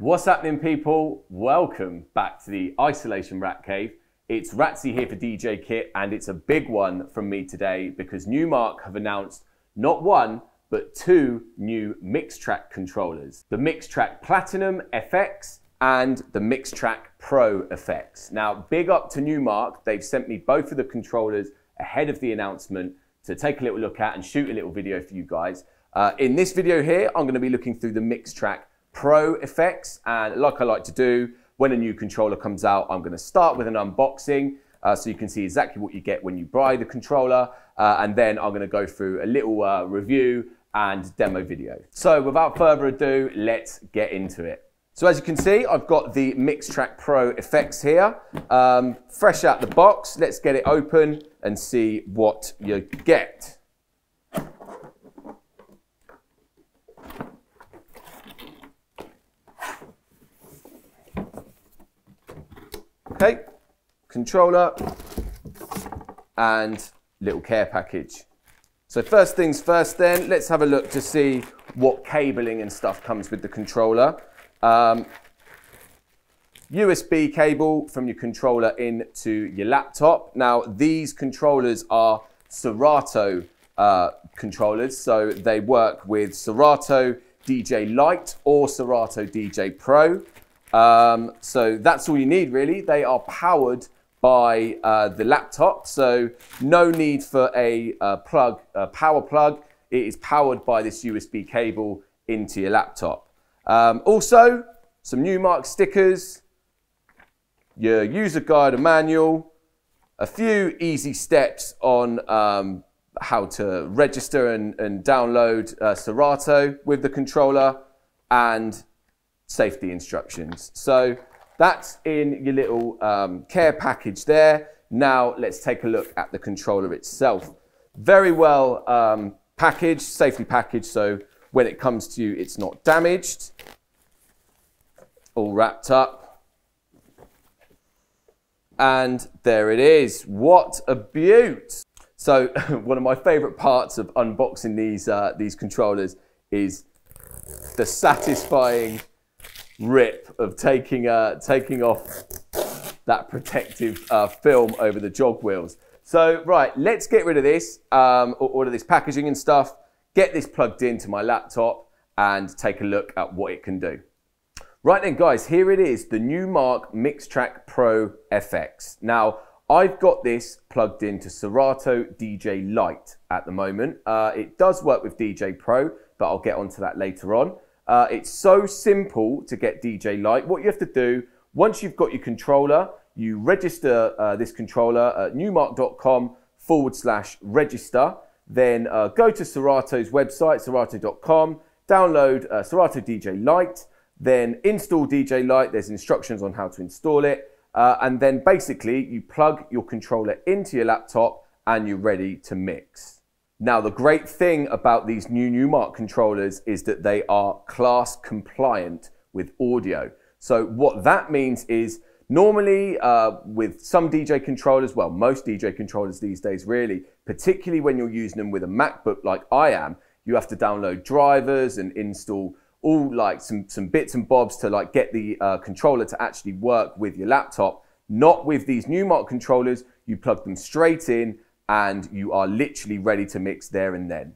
What's happening, people? Welcome back to the Isolation Rat Cave. It's Ratzi here for DJ Kit, and it's a big one from me today because Numark have announced not one, but two new Mixtrack controllers the Mixtrack Platinum FX and the Mixtrack Pro FX. Now, big up to Numark, they've sent me both of the controllers ahead of the announcement to take a little look at and shoot a little video for you guys. Uh, in this video here, I'm going to be looking through the Mixtrack Pro effects. And like I like to do, when a new controller comes out, I'm going to start with an unboxing uh, so you can see exactly what you get when you buy the controller. Uh, and then I'm going to go through a little uh, review and demo video. So without further ado, let's get into it. So as you can see, I've got the Mixtrack Pro effects here. Um, fresh out the box, let's get it open and see what you get. Okay, controller and little care package. So first things first then, let's have a look to see what cabling and stuff comes with the controller. Um, USB cable from your controller into your laptop. Now these controllers are Serato uh, controllers, so they work with Serato DJ Lite or Serato DJ Pro. Um, so that's all you need really. They are powered by uh, the laptop, so no need for a uh, plug, a power plug. It is powered by this USB cable into your laptop. Um, also, some Numark stickers, your user guide and manual, a few easy steps on um, how to register and, and download uh, Serato with the controller, and safety instructions. So that's in your little um, care package there. Now let's take a look at the controller itself. Very well um, packaged, safety packaged, so when it comes to you, it's not damaged. All wrapped up. And there it is. What a beaut. So one of my favorite parts of unboxing these, uh, these controllers is the satisfying rip of taking, uh, taking off that protective uh, film over the jog wheels. So, right, let's get rid of this, um, all of this packaging and stuff, get this plugged into my laptop and take a look at what it can do. Right then, guys, here it is, the Numark Mixtrack Pro FX. Now, I've got this plugged into Serato DJ Lite at the moment. Uh, it does work with DJ Pro, but I'll get onto that later on. Uh, it's so simple to get DJ Lite. What you have to do, once you've got your controller, you register uh, this controller at numark.com forward slash register. Then uh, go to Serato's website, serato.com, download uh, Serato DJ Lite, then install DJ Lite. There's instructions on how to install it. Uh, and then basically you plug your controller into your laptop and you're ready to mix. Now, the great thing about these new Numark controllers is that they are class compliant with audio. So what that means is normally uh, with some DJ controllers, well, most DJ controllers these days really, particularly when you're using them with a MacBook like I am, you have to download drivers and install all like some, some bits and bobs to like get the uh, controller to actually work with your laptop. Not with these Numark controllers, you plug them straight in and you are literally ready to mix there and then.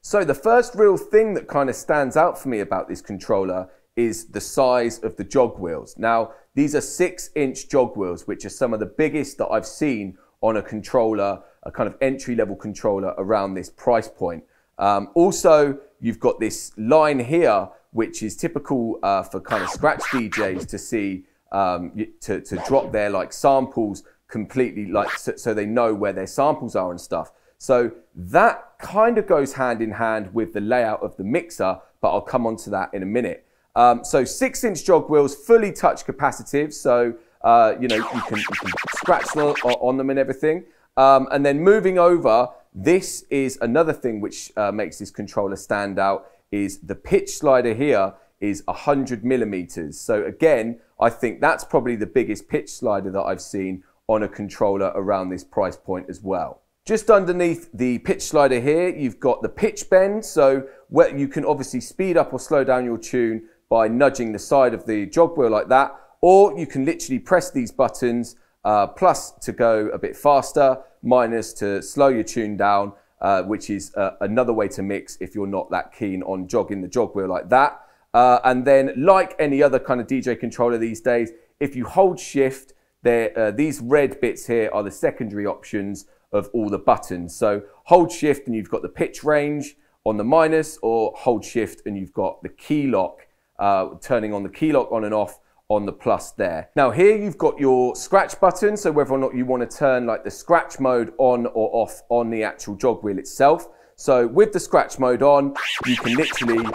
So the first real thing that kind of stands out for me about this controller is the size of the jog wheels. Now, these are six inch jog wheels, which are some of the biggest that I've seen on a controller, a kind of entry level controller around this price point. Um, also, you've got this line here, which is typical uh, for kind of scratch DJs to see, um, to, to drop their like samples completely like so, so they know where their samples are and stuff. So that kind of goes hand in hand with the layout of the mixer, but I'll come on to that in a minute. Um, so six inch jog wheels, fully touch capacitive. So, uh, you know, you can, you can scratch on them and everything. Um, and then moving over, this is another thing which uh, makes this controller stand out is the pitch slider here is 100 millimeters. So again, I think that's probably the biggest pitch slider that I've seen on a controller around this price point as well. Just underneath the pitch slider here, you've got the pitch bend. So where you can obviously speed up or slow down your tune by nudging the side of the jog wheel like that, or you can literally press these buttons, uh, plus to go a bit faster, minus to slow your tune down, uh, which is uh, another way to mix if you're not that keen on jogging the jog wheel like that. Uh, and then like any other kind of DJ controller these days, if you hold shift, uh, these red bits here are the secondary options of all the buttons. So hold shift and you've got the pitch range on the minus or hold shift and you've got the key lock, uh, turning on the key lock on and off on the plus there. Now here you've got your scratch button, so whether or not you want to turn like the scratch mode on or off on the actual jog wheel itself. So with the scratch mode on, you can literally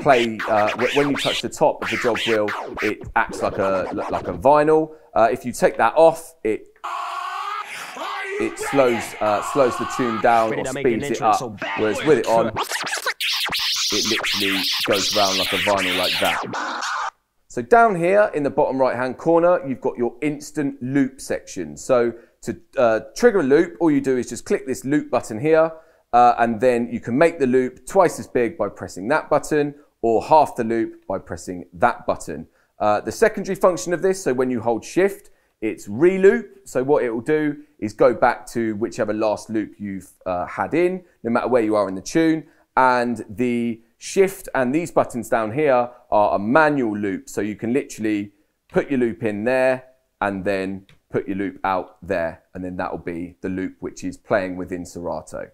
play, uh, when you touch the top of the jog wheel, it acts like a, like a vinyl. Uh, if you take that off, it it slows uh, slows the tune down or speeds it up. Whereas with it on, it literally goes around like a vinyl like that. So down here in the bottom right hand corner, you've got your instant loop section. So to uh, trigger a loop, all you do is just click this loop button here, uh, and then you can make the loop twice as big by pressing that button, or half the loop by pressing that button. Uh, the secondary function of this, so when you hold shift, it's reloop. So what it will do is go back to whichever last loop you've uh, had in, no matter where you are in the tune. And the shift and these buttons down here are a manual loop. So you can literally put your loop in there and then put your loop out there. And then that will be the loop which is playing within Serato.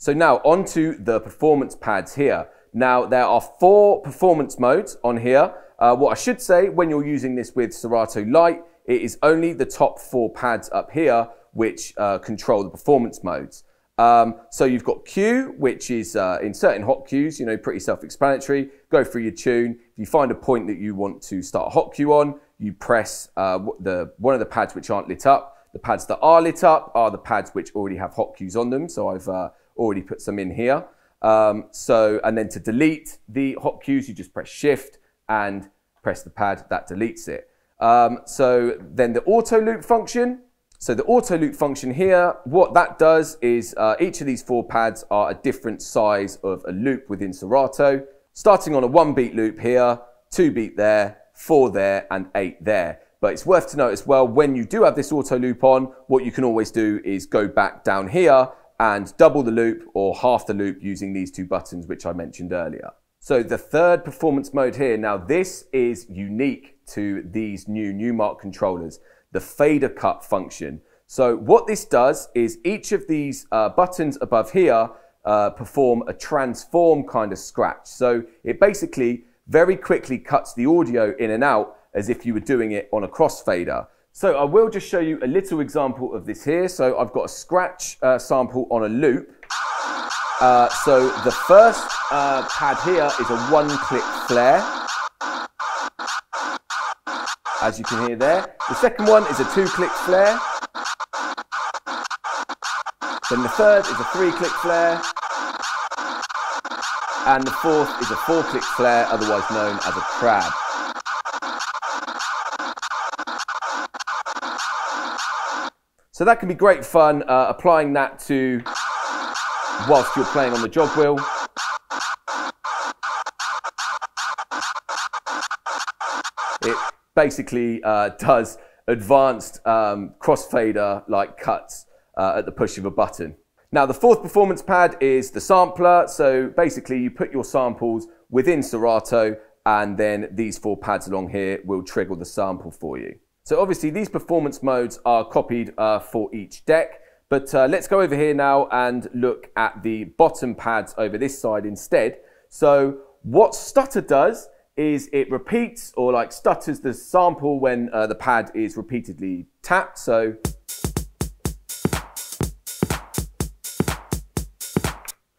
So now onto the performance pads here. Now there are four performance modes on here. Uh, what I should say when you're using this with Serato Lite, it is only the top four pads up here which uh, control the performance modes. Um, so you've got Q, which is uh, in certain hot cues, you know, pretty self-explanatory. Go through your tune. If you find a point that you want to start a hot cue on, you press uh, the one of the pads which aren't lit up. The pads that are lit up are the pads which already have hot cues on them. So I've uh, already put some in here. Um, so, and then to delete the hot cues, you just press shift and press the pad that deletes it. Um, so then the auto loop function, so the auto loop function here, what that does is uh, each of these four pads are a different size of a loop within Serato. Starting on a one beat loop here, two beat there, four there, and eight there. But it's worth to note as well, when you do have this auto loop on, what you can always do is go back down here and double the loop or half the loop using these two buttons, which I mentioned earlier. So the third performance mode here, now this is unique to these new Numark controllers the fader cut function. So what this does is each of these uh, buttons above here uh, perform a transform kind of scratch. So it basically very quickly cuts the audio in and out as if you were doing it on a crossfader. So I will just show you a little example of this here. So I've got a scratch uh, sample on a loop. Uh, so the first uh, pad here is a one-click flare as you can hear there. The second one is a two-click flare. Then the third is a three-click flare. And the fourth is a four-click flare, otherwise known as a crab. So that can be great fun, uh, applying that to whilst you're playing on the jog wheel. It basically uh, does advanced um, crossfader like cuts uh, at the push of a button. Now the fourth performance pad is the sampler. So basically you put your samples within Serato and then these four pads along here will trigger the sample for you. So obviously these performance modes are copied uh, for each deck, but uh, let's go over here now and look at the bottom pads over this side instead. So what Stutter does is it repeats or like stutters the sample when uh, the pad is repeatedly tapped. So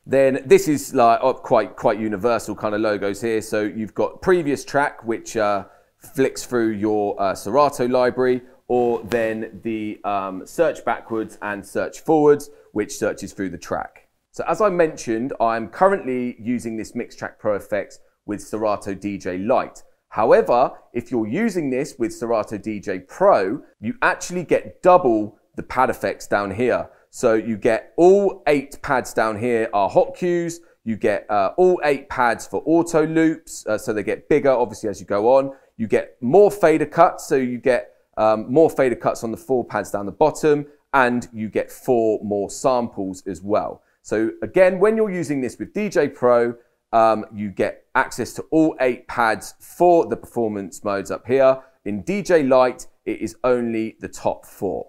then this is like oh, quite quite universal kind of logos here. So you've got previous track which uh, flicks through your uh, Serato library, or then the um, search backwards and search forwards, which searches through the track. So as I mentioned, I'm currently using this Mixtrack Pro Effects with Serato DJ Lite. However, if you're using this with Serato DJ Pro, you actually get double the pad effects down here. So you get all eight pads down here are hot cues. You get uh, all eight pads for auto loops, uh, so they get bigger obviously as you go on. You get more fader cuts, so you get um, more fader cuts on the four pads down the bottom, and you get four more samples as well. So again, when you're using this with DJ Pro, um, you get access to all eight pads for the performance modes up here. In DJ Lite, it is only the top four.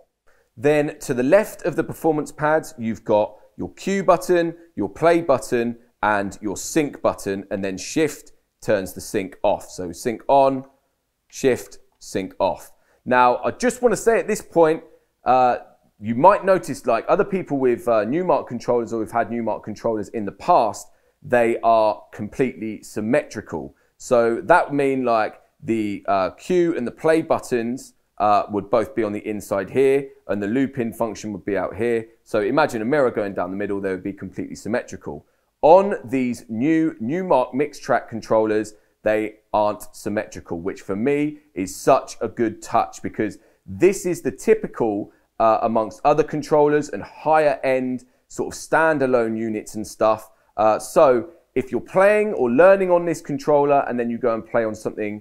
Then to the left of the performance pads, you've got your cue button, your play button, and your sync button, and then shift turns the sync off. So sync on, shift, sync off. Now, I just want to say at this point, uh, you might notice like other people with uh, Numark controllers or who've had Numark controllers in the past, they are completely symmetrical. So that would mean like the uh, cue and the play buttons uh, would both be on the inside here and the loop in function would be out here. So imagine a mirror going down the middle, they would be completely symmetrical. On these new Numark MixTrack controllers, they aren't symmetrical, which for me is such a good touch because this is the typical uh, amongst other controllers and higher end sort of standalone units and stuff. Uh, so if you're playing or learning on this controller and then you go and play on something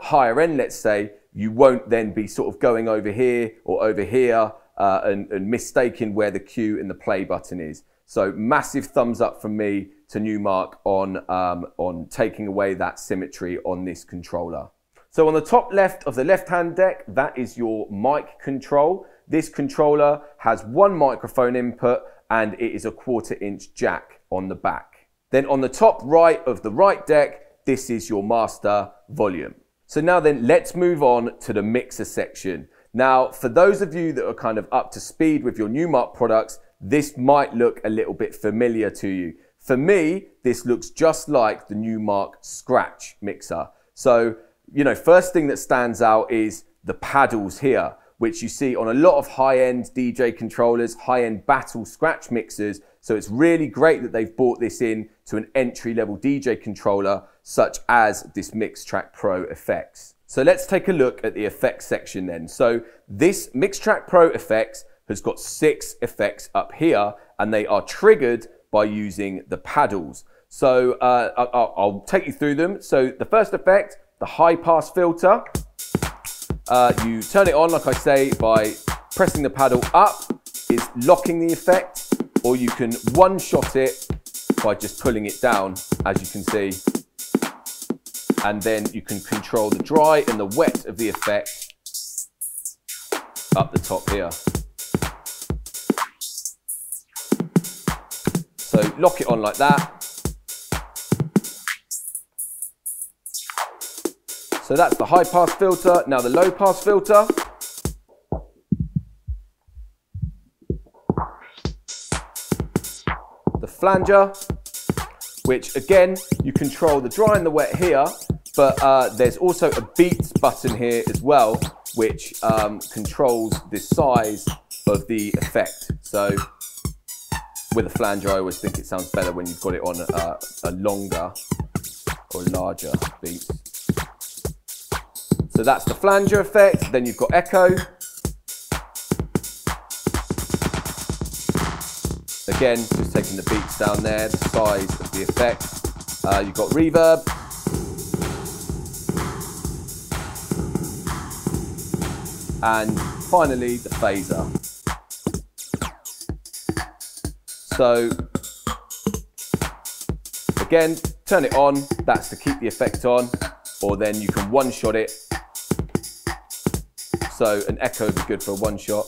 higher end, let's say, you won't then be sort of going over here or over here uh, and, and mistaking where the cue and the play button is. So massive thumbs up from me to Numark on, um, on taking away that symmetry on this controller. So on the top left of the left-hand deck, that is your mic control. This controller has one microphone input and it is a quarter inch jack on the back. Then on the top right of the right deck, this is your master volume. So now then, let's move on to the mixer section. Now, for those of you that are kind of up to speed with your Numark products, this might look a little bit familiar to you. For me, this looks just like the Numark Scratch mixer. So, you know, first thing that stands out is the paddles here which you see on a lot of high-end DJ controllers, high-end battle scratch mixers. So it's really great that they've brought this in to an entry-level DJ controller, such as this MixTrack Pro effects. So let's take a look at the effects section then. So this MixTrack Pro effects has got six effects up here, and they are triggered by using the paddles. So uh, I'll, I'll take you through them. So the first effect, the high pass filter. Uh, you turn it on, like I say, by pressing the paddle up is locking the effect, or you can one-shot it by just pulling it down, as you can see. And then you can control the dry and the wet of the effect up the top here. So lock it on like that. So that's the high pass filter. Now the low pass filter. The flanger, which again, you control the dry and the wet here, but uh, there's also a beats button here as well, which um, controls the size of the effect. So with a flanger, I always think it sounds better when you've got it on a, a longer or larger beat. So that's the flanger effect. Then you've got echo. Again, just taking the beats down there, the size of the effect. Uh, you've got reverb. And finally, the phaser. So again, turn it on. That's to keep the effect on. Or then you can one-shot it so an echo would be good for a one shot.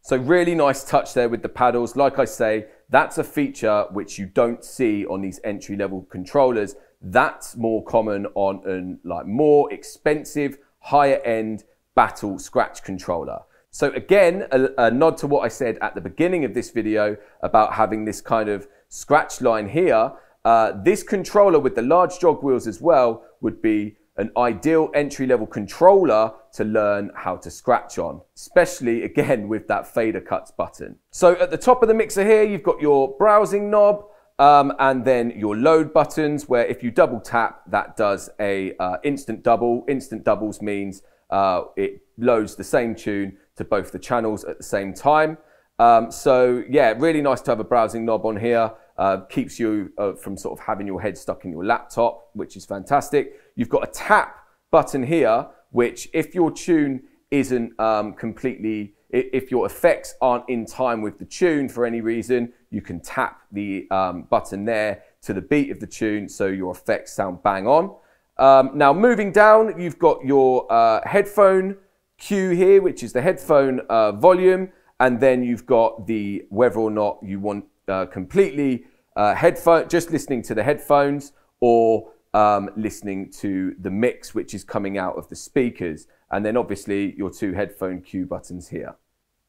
So really nice touch there with the paddles. Like I say, that's a feature which you don't see on these entry level controllers. That's more common on an like more expensive, higher end battle scratch controller. So again, a, a, nod to what I said at the beginning of this video about having this kind of scratch line here. Uh, this controller with the large jog wheels as well would be an ideal entry level controller to learn how to scratch on, especially again with that fader cuts button. So at the top of the mixer here, you've got your browsing knob. Um, and then your load buttons, where if you double tap, that does a uh, instant double. Instant doubles means uh, it loads the same tune to both the channels at the same time. Um, so yeah, really nice to have a browsing knob on here. Uh, keeps you uh, from sort of having your head stuck in your laptop, which is fantastic. You've got a tap button here, which if your tune isn't um, completely, if your effects aren't in time with the tune for any reason, you can tap the um, button there to the beat of the tune so your effects sound bang on. Um, now moving down, you've got your uh, headphone cue here, which is the headphone uh, volume, and then you've got the whether or not you want uh, completely uh, headphone, just listening to the headphones, or um, listening to the mix which is coming out of the speakers. And then obviously your two headphone cue buttons here.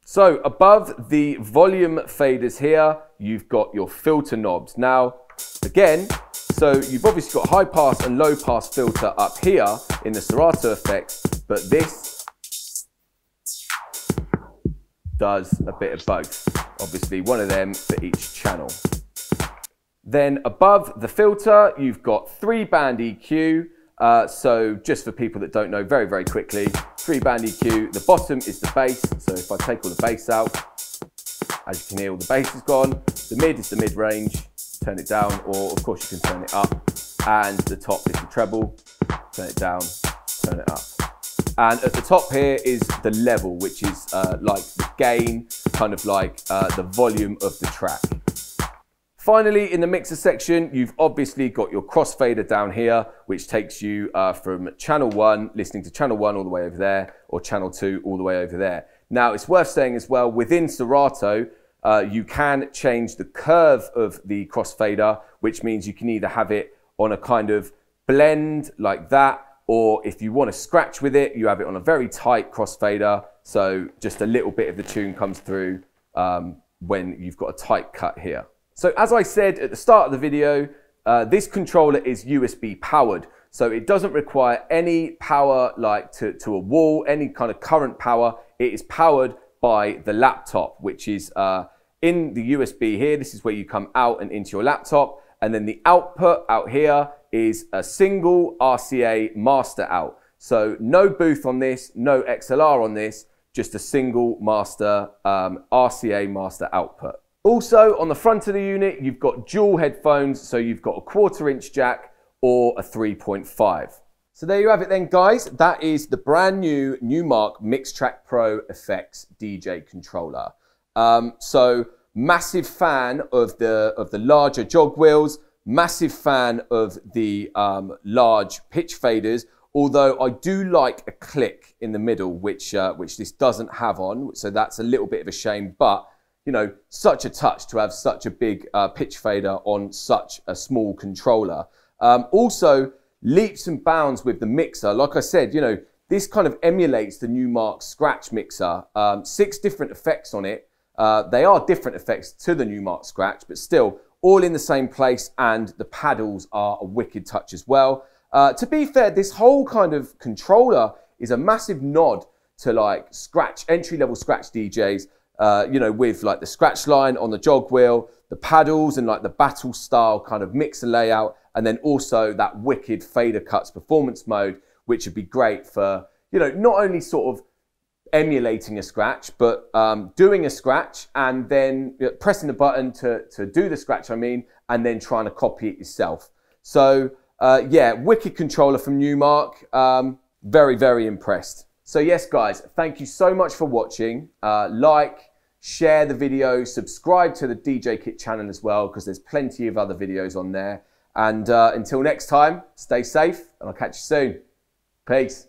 So above the volume faders here, you've got your filter knobs. Now, again, so you've obviously got high pass and low pass filter up here in the Serato effect, but this does a bit of both. Obviously one of them for each channel. Then above the filter, you've got three band EQ. Uh, so just for people that don't know very, very quickly, three band EQ, the bottom is the bass. So if I take all the bass out, as you can hear, all the bass is gone. The mid is the mid range, turn it down, or of course you can turn it up. And the top is the treble, turn it down, turn it up. And at the top here is the level, which is uh, like the gain, kind of like uh, the volume of the track. Finally, in the mixer section, you've obviously got your crossfader down here, which takes you uh, from channel one, listening to channel one all the way over there, or channel two all the way over there. Now, it's worth saying as well, within Serato, uh, you can change the curve of the crossfader, which means you can either have it on a kind of blend like that, or if you want to scratch with it, you have it on a very tight crossfader. So just a little bit of the tune comes through um, when you've got a tight cut here. So as I said at the start of the video, uh, this controller is USB powered. So it doesn't require any power like to, to a wall, any kind of current power. It is powered by the laptop, which is uh, in the USB here. This is where you come out and into your laptop. And then the output out here is a single RCA master out. So no booth on this, no XLR on this, just a single master um, RCA master output. Also, on the front of the unit, you've got dual headphones, so you've got a quarter inch jack or a 3.5. So there you have it then, guys. That is the brand new Numark Mixtrack Pro Effects DJ controller. Um, so massive fan of the, of the larger jog wheels, massive fan of the um, large pitch faders, although I do like a click in the middle, which, uh, which this doesn't have on, so that's a little bit of a shame, but you know, such a touch to have such a big uh, pitch fader on such a small controller. Um, also, leaps and bounds with the mixer. Like I said, you know, this kind of emulates the Numark Scratch mixer. Um, six different effects on it. Uh, they are different effects to the Numark Scratch, but still all in the same place, and the paddles are a wicked touch as well. Uh, to be fair, this whole kind of controller is a massive nod to like Scratch, entry level Scratch DJs uh, you know, with like the scratch line on the jog wheel, the paddles and like the battle style kind of mixer layout, and then also that wicked fader cuts performance mode, which would be great for, you know, not only sort of emulating a scratch, but um, doing a scratch and then pressing the button to, to do the scratch, I mean, and then trying to copy it yourself. So, uh, yeah, wicked controller from Numark. Um, very, very impressed. So yes, guys, thank you so much for watching. Uh, like, share the video, subscribe to the DJ Kit channel as well, because there's plenty of other videos on there. And uh, until next time, stay safe, and I'll catch you soon. Peace.